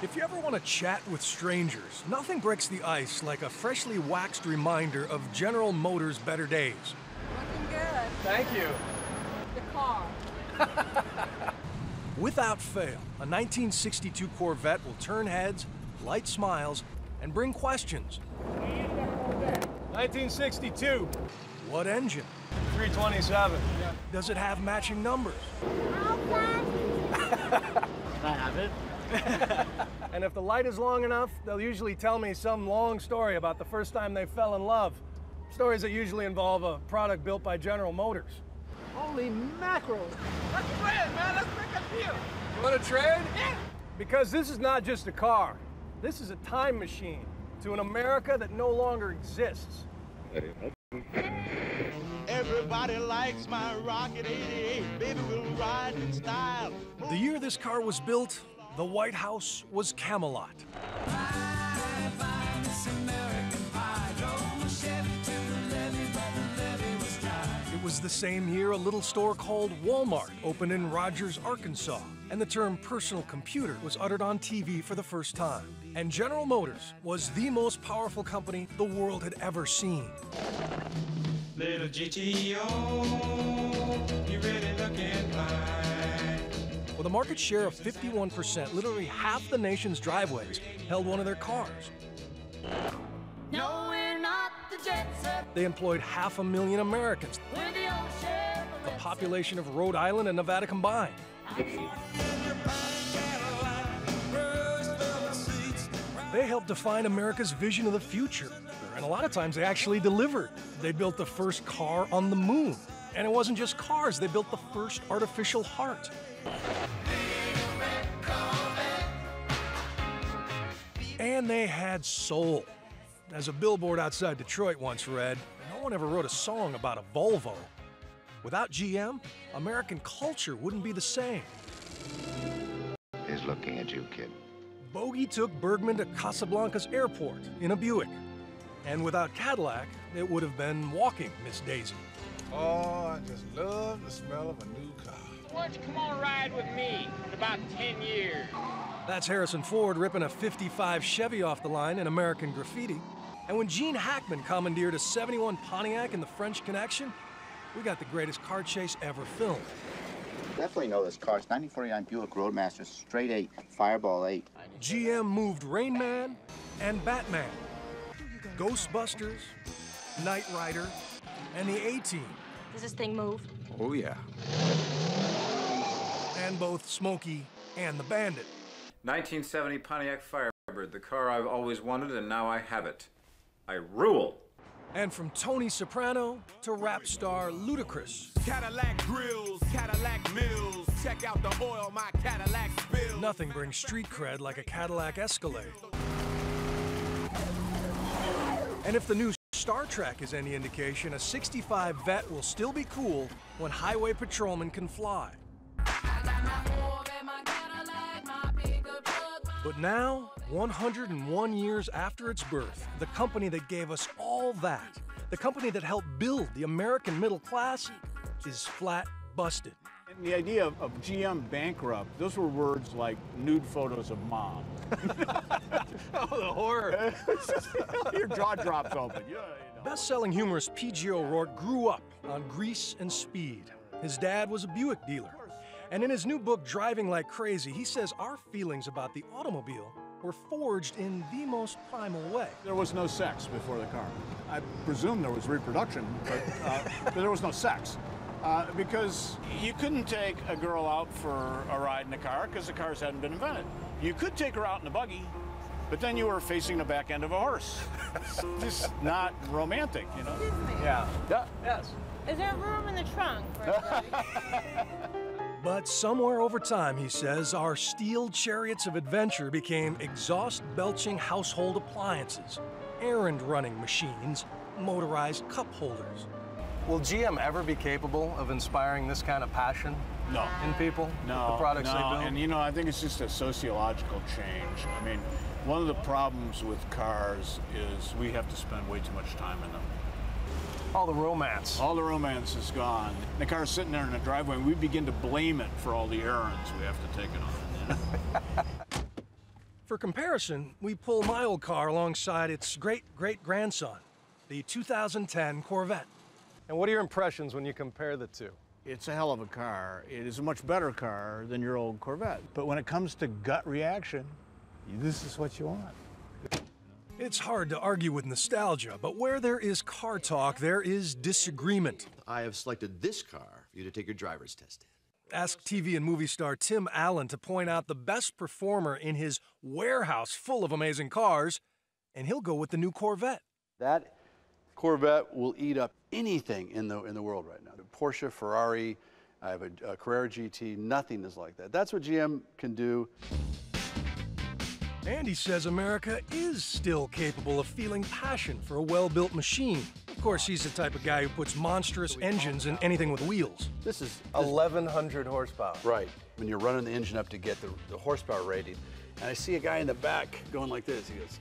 If you ever want to chat with strangers, nothing breaks the ice like a freshly waxed reminder of General Motors' better days. Looking good. Thank you. The car. Without fail, a 1962 Corvette will turn heads, light smiles, and bring questions. 1962, What engine? 327. Does it have matching numbers? Can I have it? And if the light is long enough, they'll usually tell me some long story about the first time they fell in love. Stories that usually involve a product built by General Motors. Holy mackerel! Let's trade, man! Let's make a deal! You want to trade? Yeah. Because this is not just a car. This is a time machine to an America that no longer exists. Everybody likes my Rocket 88. Baby, we'll ride in style. The year this car was built, the White House was Camelot. It was the same year a little store called Walmart opened in Rogers, Arkansas, and the term personal computer was uttered on TV for the first time. And General Motors was the most powerful company the world had ever seen. Little GTO, you really looking fine. With a market share of 51%, literally half the nation's driveways held one of their cars. No, we're not the. They employed half a million Americans, the the population of Rhode Island and Nevada combined. They helped define America's vision of the future. And a lot of times they actually delivered. They built the first car on the moon. And it wasn't just cars, they built the first artificial heart. And they had soul. As a billboard outside Detroit once read, no one ever wrote a song about a Volvo. Without GM, American culture wouldn't be the same. is looking at you, kid. Bogey took Bergman to Casablanca's airport in a Buick. And without Cadillac, it would have been walking Miss Daisy. Oh, I just love the smell of a new car. Why don't you come on ride with me in about 10 years? That's Harrison Ford ripping a 55 Chevy off the line in American Graffiti. And when Gene Hackman commandeered a 71 Pontiac in the French Connection, we got the greatest car chase ever filmed. Definitely know this car. It's 1949 Buick Roadmaster, straight eight, Fireball eight. GM moved Rain Man and Batman, Ghostbusters, Knight Rider, and the A Team, Does this thing move? Oh, yeah. and both Smokey and the Bandit. 1970 Pontiac Firebird, the car I've always wanted, and now I have it. I rule. And from Tony Soprano to rap star Ludacris, Cadillac grills, Cadillac mills. Check out the oil my Cadillac spills. nothing brings street cred like a Cadillac Escalade. And if the new Star Trek is any indication, a 65 Vette will still be cool when highway patrolmen can fly. But now, 101 years after its birth, the company that gave us all that, the company that helped build the American middle class, is flat busted. And the idea of, of GM bankrupt, those were words like nude photos of mom. Oh, the horror. Your jaw drops open. Yeah, you know. Best-selling humorist P.J. O'Rourke grew up on grease and speed. His dad was a Buick dealer. And in his new book, Driving Like Crazy, he says our feelings about the automobile were forged in the most primal way. There was no sex before the car. I presume there was reproduction, but, uh, but there was no sex. Uh, because you couldn't take a girl out for a ride in a car because the cars hadn't been invented. You could take her out in a buggy, but then you were facing the back end of a horse. Just not romantic, you know? Excuse me. Yeah. Yeah. Yes. Is there room in the trunk for a But somewhere over time, he says, our steel chariots of adventure became exhaust belching household appliances, errand running machines, motorized cup holders. Will GM ever be capable of inspiring this kind of passion No. in people? No, The products no, they build? and you know, I think it's just a sociological change. I mean, one of the problems with cars is we have to spend way too much time in them. All the romance. All the romance is gone. The car's sitting there in the driveway, and we begin to blame it for all the errands we have to take it on. You know? For comparison, we pull my old car alongside its great great grandson, the 2010 Corvette. And what are your impressions when you compare the two? It's a hell of a car. It is a much better car than your old Corvette. But when it comes to gut reaction, this is what you want. It's hard to argue with nostalgia, but where there is car talk, there is disagreement. I have selected this car for you to take your driver's test in. Ask TV and movie star Tim Allen to point out the best performer in his warehouse full of amazing cars, and he'll go with the new Corvette. That Corvette will eat up anything in the in the world right now. The Porsche, Ferrari, I have a, a Carrera GT. Nothing is like that. That's what GM can do. And he says America is still capable of feeling passion for a well-built machine. Of course, he's the type of guy who puts monstrous engines in anything with wheels. This is 1,100 horsepower. Right. When you're running the engine up to get the, the horsepower rating, and I see a guy in the back going like this. He goes,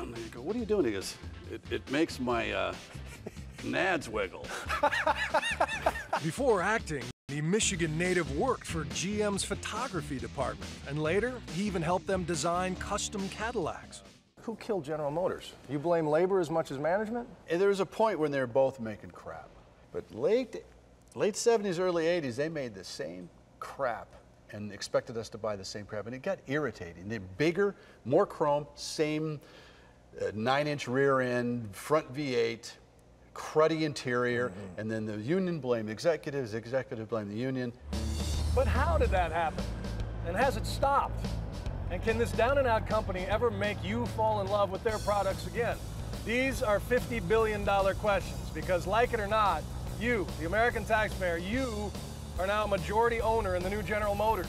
and I go, what are you doing? He goes, it, it makes my uh, nads wiggle. Before acting, the Michigan native worked for GM's photography department, and later, he even helped them design custom Cadillacs. Who killed General Motors? You blame labor as much as management? And there was a point when they were both making crap. But late, late 70s, early 80s, they made the same crap and expected us to buy the same crap. And it got irritating. They're bigger, more chrome, same uh, nine inch rear end, front V8, cruddy interior, mm-hmm. and then the union blamed executives, executive blame the union. But how did that happen? And has it stopped? And can this down and out company ever make you fall in love with their products again? These are $50 billion questions because, like it or not, you, the American taxpayer, you are now a majority owner in the new General Motors.